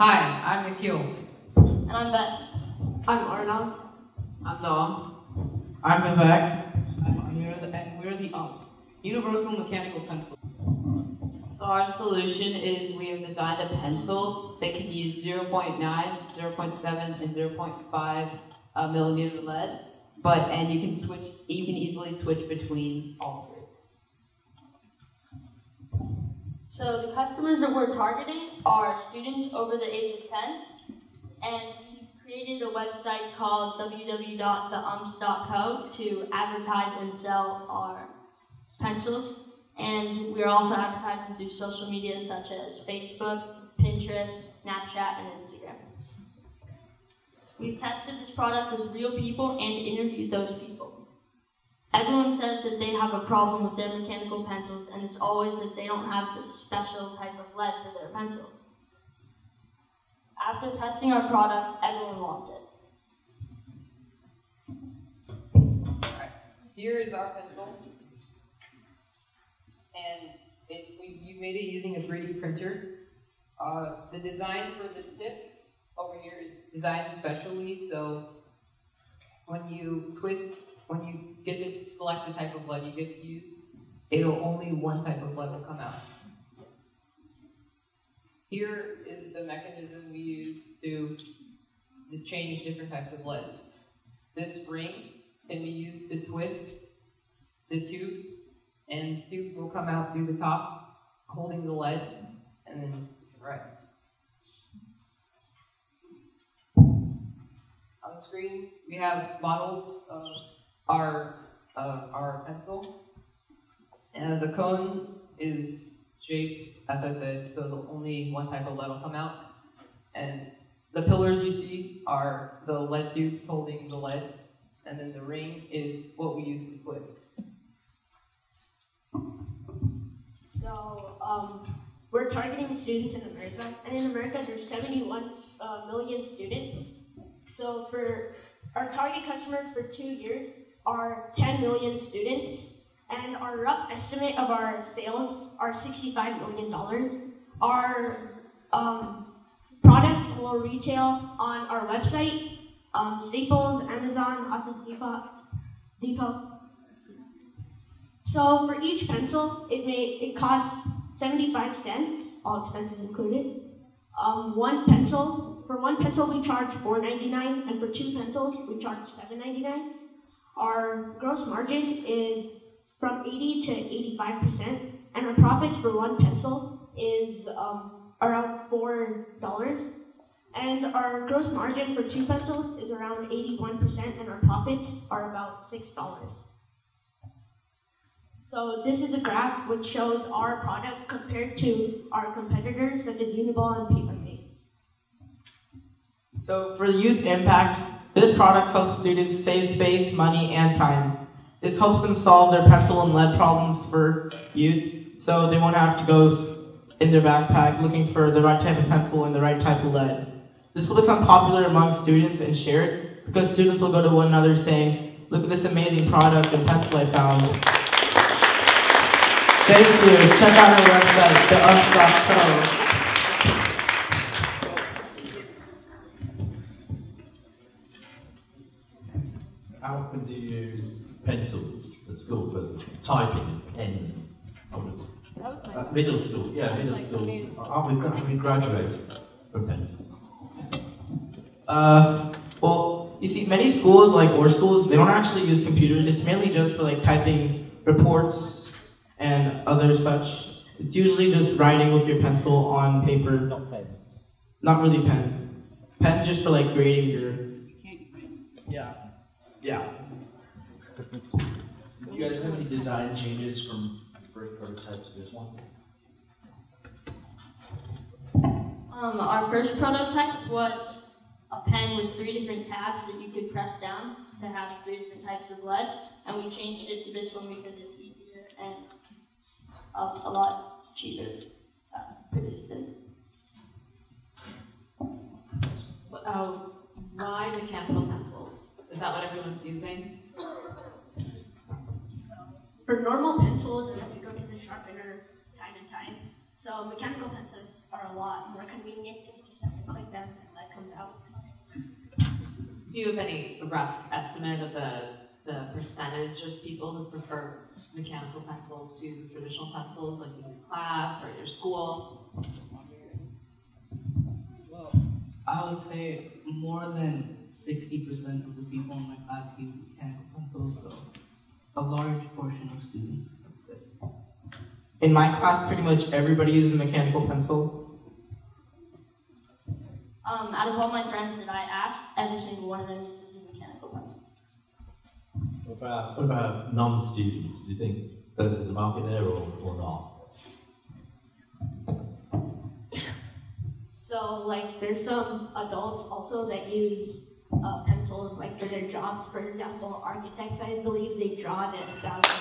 Hi, I'm Nikhil. And I'm Beth. I'm Arnav. I'm Dom. I'm Vivek. And we're the, and we're the UMPs, Universal Mechanical Pencil. So our solution is we have designed a pencil that can use 0.9, 0.7, and 0.5 uh, millimeter lead, but and you can switch, you can easily switch between all three. So the customers that we're targeting are students over the age of 10, and we created a website called www.theumps.co to advertise and sell our pencils. And we're also advertising through social media such as Facebook, Pinterest, Snapchat, and Instagram. We've tested this product with real people and interviewed those people. Everyone says that they have a problem with their mechanical pencils, and it's always that they don't have the special type of lead for their pencil. After testing our product, everyone wants it. Here is our pencil. And it, we, made it using a 3D printer. Uh, the design for the tip over here is designed specially, so when you twist, when you get to select the type of blood you get to use, it'll only one type of blood will come out. Here is the mechanism we use to, to change different types of blood. This ring can be used to twist the tubes, and tubes will come out through the top, holding the lead, and then right. On the screen, we have bottles of our uh, our pencil, and the cone is shaped, as I said, so only one type of lead will come out, and the pillars you see are the lead tubes holding the lead, and then the ring is what we use to twist. So, um, we're targeting students in America, and in America there's 71 uh, million students. So for our target customers for two years are 10 million students, and our rough estimate of our sales are 65 million dollars. Our um, product will retail on our website, um, Staples, Amazon, Office Depot, Depot. So for each pencil, it may it costs 75 cents, all expenses included. Um, one pencil, for one pencil we charge $4.99, and for two pencils we charge $7.99. Our gross margin is from 80 to 85 percent, and our profits for one pencil is um, around four dollars. And our gross margin for two pencils is around 81%, and our profits are about $6. So this is a graph which shows our product compared to our competitors such as Uniball and Papermate. So for the youth impact, this product helps students save space, money, and time. This helps them solve their pencil and lead problems for youth, so they won't have to go in their backpack looking for the right type of pencil and the right type of lead. This will become popular among students and shared because students will go to one another saying, look at this amazing product and pencil I found. Thank you. Check out our website, theumps.co. How often do you use pencils at school for typing, pen? Uh, middle school, yeah, middle school. Are we, are we graduate from pencils? Uh, well, you see, many schools, like our schools, they don't actually use computers. It's mainly just for like typing reports and other such. It's usually just writing with your pencil on paper. Not pens. Not really pen. Pen's just for like grading your. Yeah. Yeah. Do you guys have any design changes from the first prototype to this one? Um, our first prototype was a pen with three different tabs that you could press down to have three different types of lead, and we changed it to this one because it's easier and a, a lot cheaper uh, produced it. Uh, why mechanical pencils? Is that what everyone's using? For normal pencils, you have to go to the sharpener time and time. So mechanical pencils are a lot more convenient because you just have to click them and that comes out. Do you have any rough estimate of the, the percentage of people who prefer mechanical pencils to traditional pencils, like in your class or at your school? I would say more than sixty percent of the people in my class use mechanical pencils, so a large portion of students, I. In my class, pretty much everybody uses a mechanical pencil. Um, out of all my friends that I asked, every single one of them uses a mechanical pencil. What about, what about non-students? Do you think that there's a market there or, or not? So like there's some adults also that use uh, pencils like for their jobs. For example, architects, I believe they draw it about.